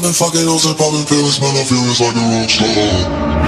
I've been fucking hoes and popping pills, man, I feel it's like a rock star.